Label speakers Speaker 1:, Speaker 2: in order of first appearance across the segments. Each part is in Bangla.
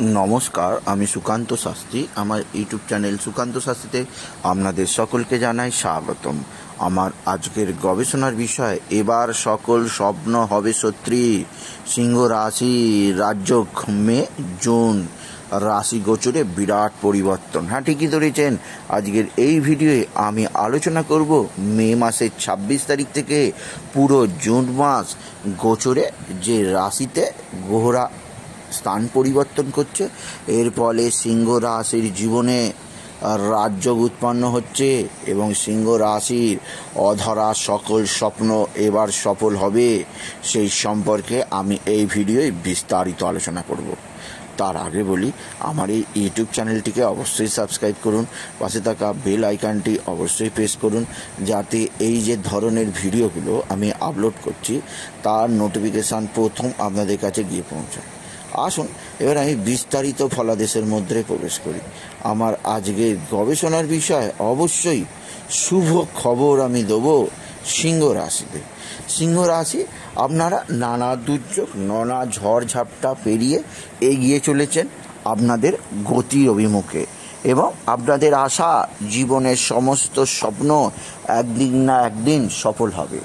Speaker 1: নমস্কার, আমি সুকান্ত শাস্ত্রী। আমার ইউটিউব চ্যানেল সুকান্ত শাস্ত্রীতে আপনাদের সকলকে জানাই স্বাগতম। আমার আজকের গবেষণার বিষয়, এবার সকল স্বপ্ন হবে সত্যি। সিংহ রাশি রাজ্য মে জুন। রাশি গোচরে বিরাট পরিবর্তন। হ্যাঁ ঠিকই ধরেছেন। আজকের এই ভিডিওয়ে আমি আলোচনা করব মে মাসের ছাব্বিশ তারিখ থেকে পুরো জুন মাস গোচরে যে রাশিতে গোহরা স্থান পরিবর্তন করছে। এর ফলে সিংহ রাশির জীবনে রাজ্য উৎপন্ন হচ্ছে এবং সিংহ রাশির অধরা সকল স্বপ্ন এবার সফল হবে। সেই সম্পর্কে আমি এই ভিডিওয় বিস্তারিত আলোচনা করব। তার আগে বলি, আমার এই ইউটিউব চ্যানেলটিকে অবশ্যই সাবস্ক্রাইব করুন, পাশে থাকা বেল আইকনটি অবশ্যই প্রেস করুন, যাতে এই যে ধরনের ভিডিওগুলো আমি আপলোড করছি, তার নোটিফিকেশান প্রথম আপনাদের কাছে গিয়ে পৌঁছায়। আসুন, এবার আমি বিস্তারিত ফলাদেশের মধ্যে প্রবেশ করি। আমার আজকের গবেষণার বিষয় অবশ্যই শুভ খবর আমি দেব সিংহ রাশিতে। সিংহ রাশি, আপনারা নানা দুর্যোগ, নানা ঝড় ঝাপটা পেরিয়ে এগিয়ে চলেছেন আপনাদের গতির অভিমুখে এবং আপনাদের আশা, জীবনের সমস্ত স্বপ্ন একদিন না একদিন সফল হবে।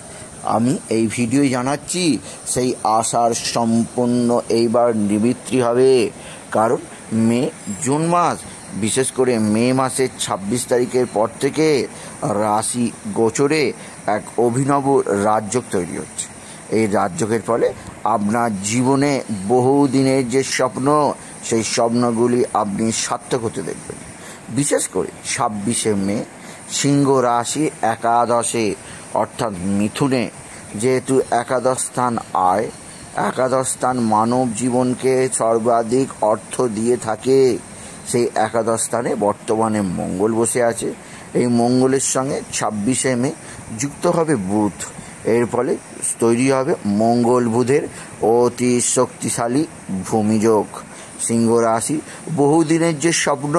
Speaker 1: আমি এই ভিডিওয় জানাচ্ছি, সেই আশার সম্পূর্ণ এইবার নিবৃত্তি হবে। কারণ মে, জুন মাস, বিশেষ করে মে মাসের ছাব্বিশ তারিখের পর থেকে রাশি গোচরে এক অভিনব রাজ্য তৈরি হচ্ছে। এই রাজ্যকের ফলে আপনার জীবনে বহুদিনের যে স্বপ্ন, সেই স্বপ্নগুলি আপনি সার্থক হতে দেখবেন। বিশেষ করে ছাব্বিশে মে, সিংহ রাশি একাদশে অর্থাৎ মিথুনে, যেহেতু একাদশ স্থান আয়, একাদশ স্থান মানব জীবনকে সর্বাধিক অর্থ দিয়ে থাকে। সেই একাদশ স্থানে বর্তমানে মঙ্গল বসে আছে। এই মঙ্গলের সঙ্গে ছাব্বিশে মে যুক্ত হবে বুধ। এর ফলে তৈরি হবে মঙ্গল বুধের অতি শক্তিশালী ভূমিযোগ। সিংহ রাশি বহুদিনের যে স্বপ্ন,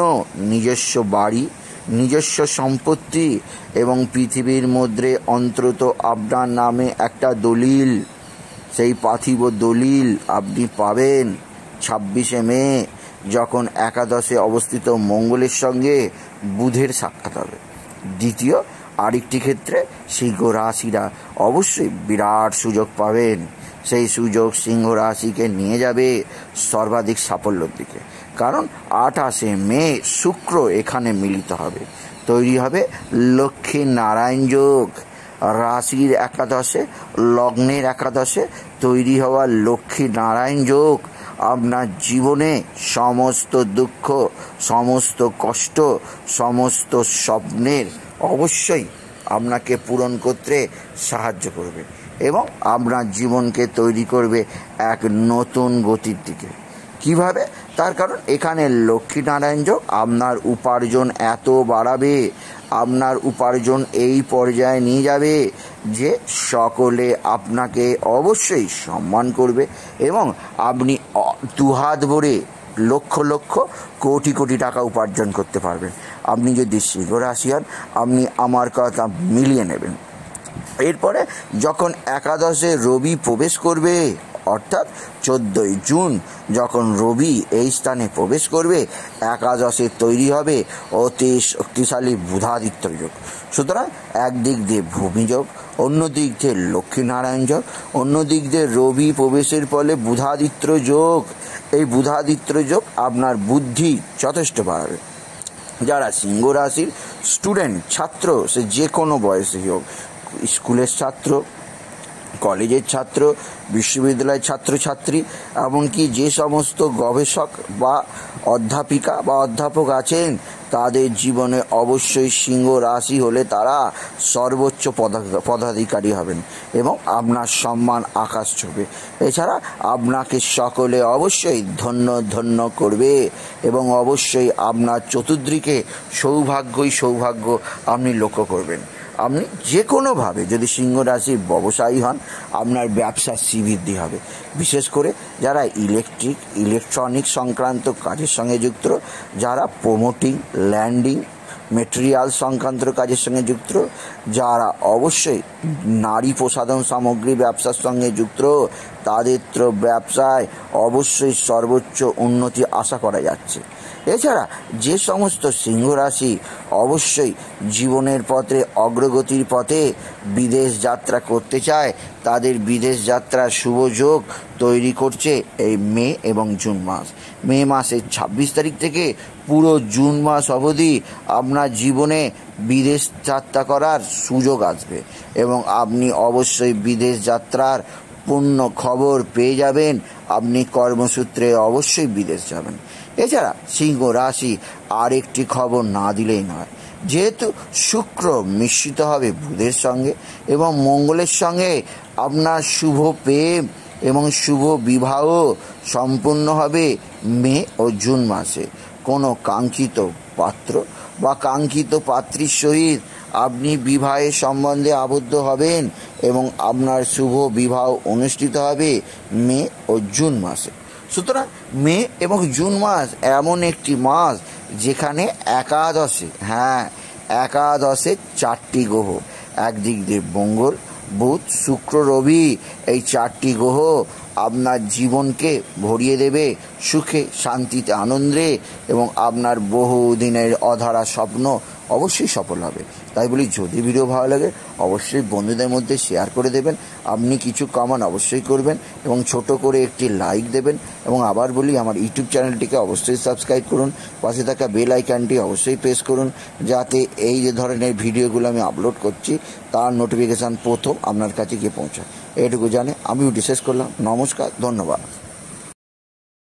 Speaker 1: নিজস্ব বাড়ি নিজস্ব সম্পত্তি এবং পৃথিবীর মধ্যে অন্তত আপনার নামে একটা দলিল। সেই পার্থিব দলিল আপনি পাবেন ছাব্বিশে মে, যখন একাদশে অবস্থিত মঙ্গলের সঙ্গে বুধের সাক্ষাৎ হবে। দ্বিতীয় আরেকটি ক্ষেত্রে সিংহ রাশিরা অবশ্যই বিরাট সুযোগ পাবেন। সেই সুযোগ সিংহ রাশিকে নিয়ে যাবে সর্বাধিক সাফল্যের দিকে। কারণ আঠাশে মে শুক্র এখানে মিলিত হবে। তৈরি হবে লক্ষ্মী নারায়ণ যোগ। রাশির একাদশে, লগ্নের একাদশে তৈরি হওয়া লক্ষ্মী নারায়ণ যোগ আপনার জীবনে সমস্ত দুঃখ, সমস্ত কষ্ট, সমস্ত স্বপ্নের অবশ্যই আপনাকে পূরণ করতে সাহায্য করবে এবং আপনার জীবনকে তৈরি করবে এক নতুন গতির দিকে। কীভাবে? তার কারণ এখানে লক্ষ্মীনারায়ণ যোগ আপনার উপার্জন এত বাড়াবে, আপনার উপার্জন এই পর্যায়ে নিয়ে যাবে যে সকলে আপনাকে অবশ্যই সম্মান করবে এবং আপনি দুহাত ভরে লক্ষ লক্ষ কোটি কোটি টাকা উপার্জন করতে পারবেন। আপনি যদি সিংহ রাশি হন, আপনি আমার কথা মিলিয়ে নেবেন। এরপরে যখন একাদশে রবি প্রবেশ করবে, অর্থাৎ চোদ্দোই জুন, যখন রবি এই স্থানে প্রবেশ করবে, একাদশে তৈরি হবে অতি শক্তিশালী বুধাদিত্য যোগ। সুতরাং একদিক দিয়ে ভূমিযোগ অন্য দিক দিয়ে লক্ষ্মীনারায়ণ যোগ, অন্যদিক দিয়ে রবি প্রবেশের ফলে বুধাদিত্র যোগ। এই বুধাদিত্য যোগ আপনার বুদ্ধি যথেষ্ট বাড়াবে যারা সিংহ রাশির স্টুডেন্ট ছাত্র, সে যে কোনো বয়সে হোক, স্কুলের ছাত্র কলেজের ছাত্র, বিশ্ববিদ্যালয়ের ছাত্রছাত্রী, এমনকি যে সমস্ত গবেষক বা অধ্যাপিকা বা অধ্যাপক আছেন, তাদের জীবনে অবশ্যই সিংহ রাশি হলে তারা সর্বোচ্চ পদাধিকারী হবেন এবং আপনার সম্মান আকাশ ছবে। এছাড়া আপনাকে সকলে অবশ্যই ধন্য ধন্য করবে এবং অবশ্যই আপনার চতুর্দিকে সৌভাগ্যই সৌভাগ্য আপনি লক্ষ্য করবেন। আপনি যে কোনোভাবে যদি সিংহ রাশির ব্যবসায়ী হন, আপনার ব্যবসার শ্রীবৃদ্ধি হবে। বিশেষ করে যারা ইলেকট্রিক ইলেকট্রনিক সংক্রান্ত কাজের সঙ্গে যুক্ত, যারা প্রমোটিং, ল্যান্ডিং, মেটেরিয়াল সংক্রান্ত কাজের সঙ্গে যুক্ত, যারা অবশ্যই নারী প্রসাধন সামগ্রী ব্যবসার সঙ্গে যুক্ত, তাদের ব্যবসায় অবশ্যই সর্বোচ্চ উন্নতি আশা করা যাচ্ছে। এছাড়া যে সমস্ত সিংহ রাশি অবশ্যই জীবনের পথে, অগ্রগতির পথে বিদেশ যাত্রা করতে চায়। তাদের বিদেশ যাত্রার শুভ যোগ তৈরি করছে এই মে এবং জুন মাস। মে মাসের ছাব্বিশ তারিখ থেকে পুরো জুন মাস অবধি আপনার জীবনে বিদেশ যাত্রা করার সুযোগ আসবে এবং আপনি অবশ্যই বিদেশ যাত্রার পূর্ণ খবর পেয়ে যাবেন। আপনি কর্মসূত্রে অবশ্যই বিদেশ যাবেন। এছাড়া সিংহ রাশি আর একটি খবর না দিলেই নয়। যেহেতু শুক্র মিশ্রিত হবে বুধের সঙ্গে এবং মঙ্গলের সঙ্গে আপনার শুভ প্রেম এবং শুভ বিবাহ সম্পূর্ণ হবে মে ও জুন মাসে। কোনো কাঙ্ক্ষিত পাত্র বা কাঙ্ক্ষিত পাত্রীর সহিত আপনি বিবাহের সম্বন্ধে আবদ্ধ হবেন এবং আপনার শুভ বিবাহ অনুষ্ঠিত হবে মে ও জুন মাসে। সুতরাং মে এবং জুন মাস এমন একটি মাস যেখানে একাদশে হ্যাঁ একাদশে চারটি গ্রহ, একদিক দিয়ে মঙ্গল, বুধ, শুক্র, রবি, এই চারটি গ্রহ আপনার জীবনকে ভরিয়ে দেবে সুখে, শান্তিতে, আনন্দে এবং আপনার বহু দিনের অধারা স্বপ্ন অবশ্যই সফল হবে। তাই বলি, যদি ভিডিও ভালো লাগে, অবশ্যই বন্ধুদের মধ্যে শেয়ার করে দেবেন। আপনি কিছু কমান অবশ্যই করবেন এবং ছোট করে একটি লাইক দেবেন এবং আবার বলি, আমার ইউটিউব চ্যানেলটিকে অবশ্যই সাবস্ক্রাইব করুন। পাশে থাকা বেল আইকনটি অবশ্যই প্রেস করুন, যাতে এই যে ধরনের ভিডিওগুলো আমি আপলোড করছি, তার নোটিফিকেশান প্রথম আপনার কাছে গিয়ে পৌঁছায়। এটুকু জানে আমি শেষ করলাম। নমস্কার, ধন্যবাদ।